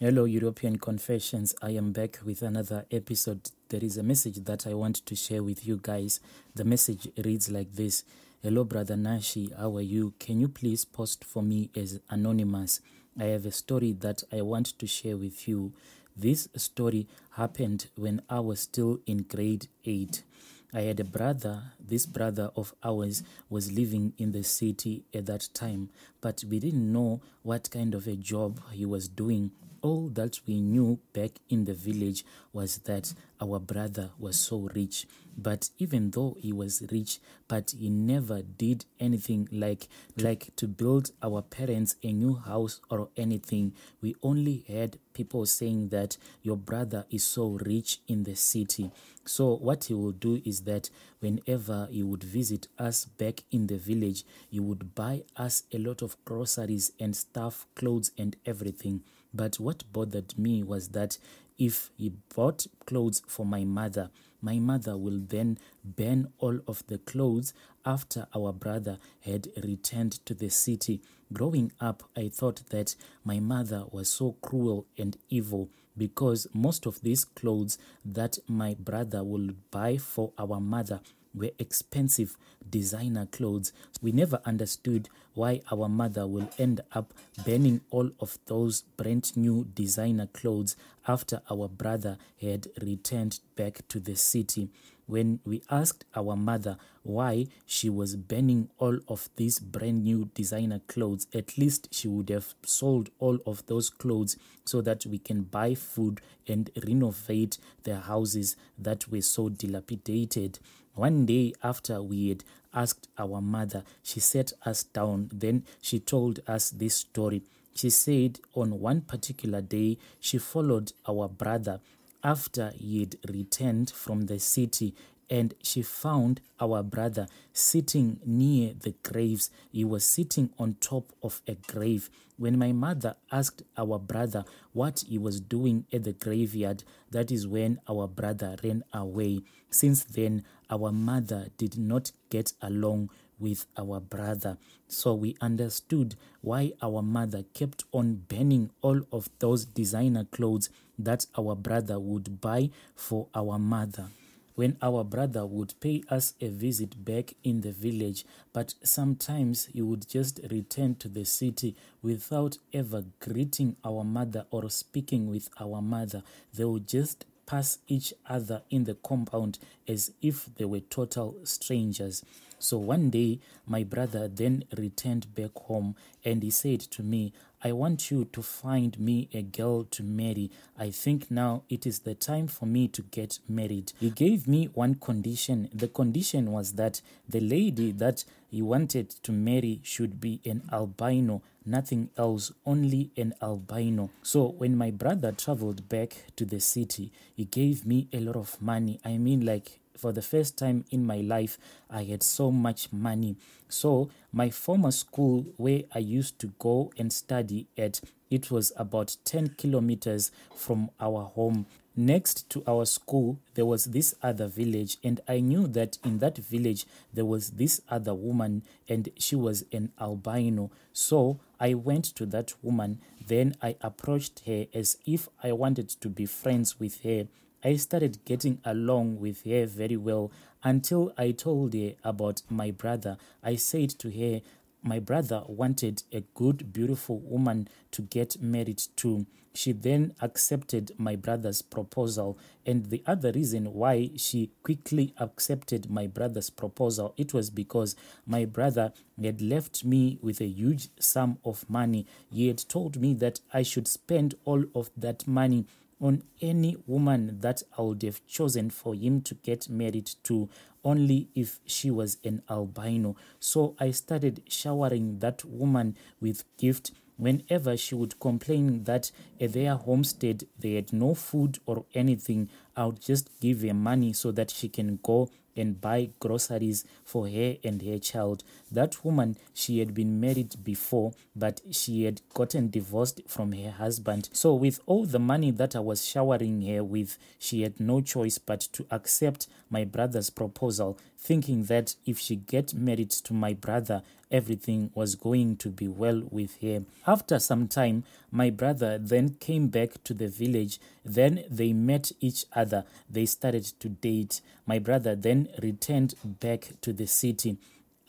Hello, European Confessions. I am back with another episode. There is a message that I want to share with you guys. The message reads like this Hello, Brother Nashi. How are you? Can you please post for me as anonymous? I have a story that I want to share with you. This story happened when I was still in grade 8. I had a brother. This brother of ours was living in the city at that time, but we didn't know what kind of a job he was doing all that we knew back in the village was that our brother was so rich. But even though he was rich, but he never did anything like like to build our parents a new house or anything. We only heard people saying that your brother is so rich in the city. So what he would do is that whenever he would visit us back in the village, he would buy us a lot of groceries and stuff, clothes and everything. But what bothered me was that if he bought clothes for my mother, my mother will then burn all of the clothes after our brother had returned to the city. Growing up, I thought that my mother was so cruel and evil because most of these clothes that my brother will buy for our mother were expensive designer clothes. We never understood why our mother will end up burning all of those brand new designer clothes after our brother had returned back to the city. When we asked our mother why she was burning all of these brand new designer clothes, at least she would have sold all of those clothes so that we can buy food and renovate the houses that were so dilapidated. One day after we had asked our mother, she sat us down. Then she told us this story. She said on one particular day, she followed our brother after he had returned from the city and she found our brother sitting near the graves. He was sitting on top of a grave. When my mother asked our brother what he was doing at the graveyard, that is when our brother ran away. Since then, our mother did not get along with our brother. So we understood why our mother kept on burning all of those designer clothes that our brother would buy for our mother when our brother would pay us a visit back in the village, but sometimes he would just return to the city without ever greeting our mother or speaking with our mother. They would just pass each other in the compound as if they were total strangers. So one day, my brother then returned back home and he said to me, I want you to find me a girl to marry. I think now it is the time for me to get married. He gave me one condition. The condition was that the lady that he wanted to marry should be an albino, nothing else, only an albino. So when my brother traveled back to the city, he gave me a lot of money. I mean, like for the first time in my life, I had so much money. So, my former school where I used to go and study at, it was about 10 kilometers from our home. Next to our school, there was this other village, and I knew that in that village there was this other woman, and she was an albino. So I went to that woman, then I approached her as if I wanted to be friends with her. I started getting along with her very well until I told her about my brother. I said to her, my brother wanted a good, beautiful woman to get married to. She then accepted my brother's proposal. And the other reason why she quickly accepted my brother's proposal, it was because my brother had left me with a huge sum of money. He had told me that I should spend all of that money on any woman that I would have chosen for him to get married to only if she was an albino. So I started showering that woman with gift whenever she would complain that at their homestead they had no food or anything, I would just give her money so that she can go and buy groceries for her and her child. That woman, she had been married before, but she had gotten divorced from her husband. So, with all the money that I was showering her with, she had no choice but to accept my brother's proposal, thinking that if she get married to my brother, everything was going to be well with her. After some time, my brother then came back to the village. Then they met each other. They started to date. My brother then returned back to the city.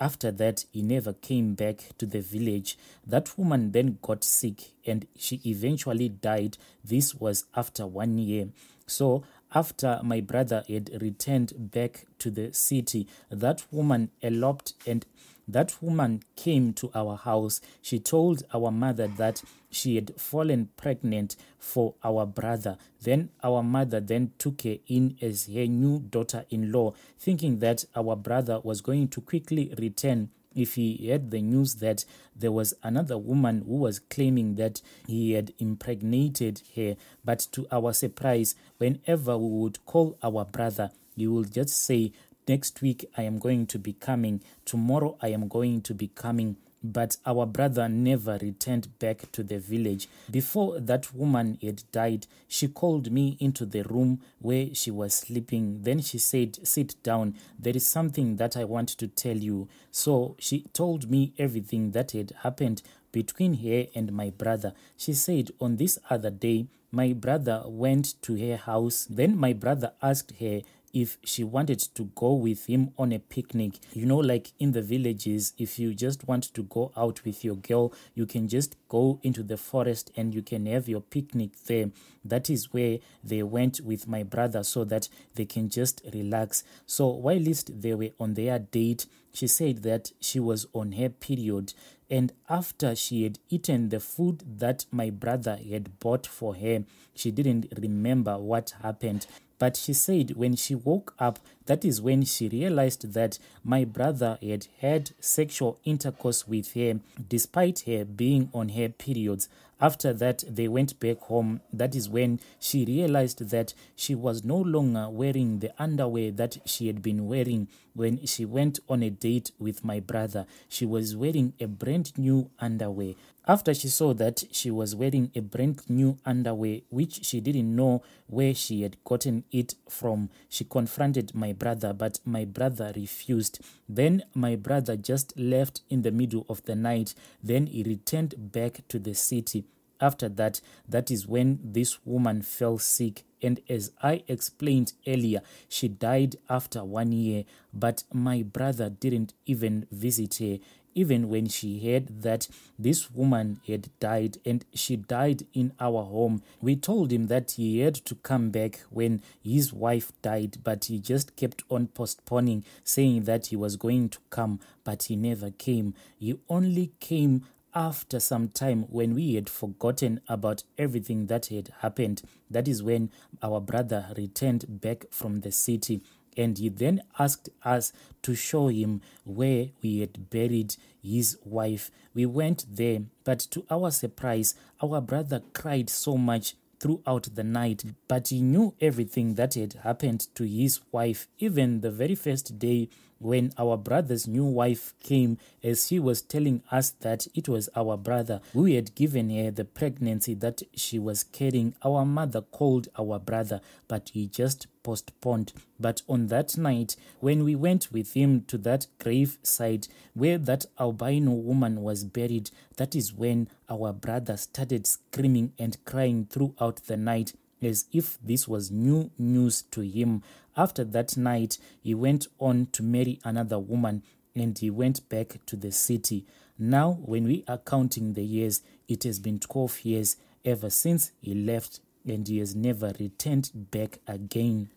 After that, he never came back to the village. That woman then got sick and she eventually died. This was after one year. So, after my brother had returned back to the city, that woman eloped and that woman came to our house. She told our mother that she had fallen pregnant for our brother. Then our mother then took her in as her new daughter-in-law, thinking that our brother was going to quickly return if he had the news that there was another woman who was claiming that he had impregnated her. But to our surprise, whenever we would call our brother, he would just say, Next week I am going to be coming. Tomorrow I am going to be coming. But our brother never returned back to the village. Before that woman had died, she called me into the room where she was sleeping. Then she said, Sit down. There is something that I want to tell you. So she told me everything that had happened between her and my brother. She said, On this other day, my brother went to her house. Then my brother asked her, if she wanted to go with him on a picnic. You know, like in the villages, if you just want to go out with your girl, you can just go into the forest and you can have your picnic there. That is where they went with my brother so that they can just relax. So, while they were on their date, she said that she was on her period and after she had eaten the food that my brother had bought for her, she didn't remember what happened. But she said when she woke up, that is when she realized that my brother had had sexual intercourse with her despite her being on her periods. After that, they went back home. That is when she realized that she was no longer wearing the underwear that she had been wearing when she went on a date with my brother. She was wearing a brand new underwear. After she saw that she was wearing a brand new underwear, which she didn't know where she had gotten it from, she confronted my brother, but my brother refused. Then my brother just left in the middle of the night. Then he returned back to the city. After that, that is when this woman fell sick. And as I explained earlier, she died after one year, but my brother didn't even visit her even when she heard that this woman had died and she died in our home. We told him that he had to come back when his wife died, but he just kept on postponing, saying that he was going to come, but he never came. He only came after some time when we had forgotten about everything that had happened. That is when our brother returned back from the city and he then asked us to show him where we had buried his wife. We went there, but to our surprise, our brother cried so much throughout the night, but he knew everything that had happened to his wife. Even the very first day when our brother's new wife came, as he was telling us that it was our brother who had given her the pregnancy that she was carrying, our mother called our brother, but he just postponed. But on that night, when we went with him to that grave site where that albino woman was buried, that is when our brother started screaming and crying throughout the night as if this was new news to him. After that night, he went on to marry another woman and he went back to the city. Now, when we are counting the years, it has been 12 years ever since he left and he has never returned back again.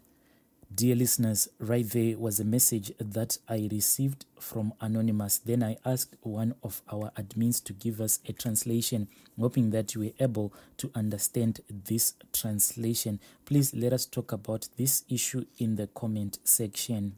Dear listeners, right there was a message that I received from Anonymous. Then I asked one of our admins to give us a translation, hoping that you were able to understand this translation. Please let us talk about this issue in the comment section.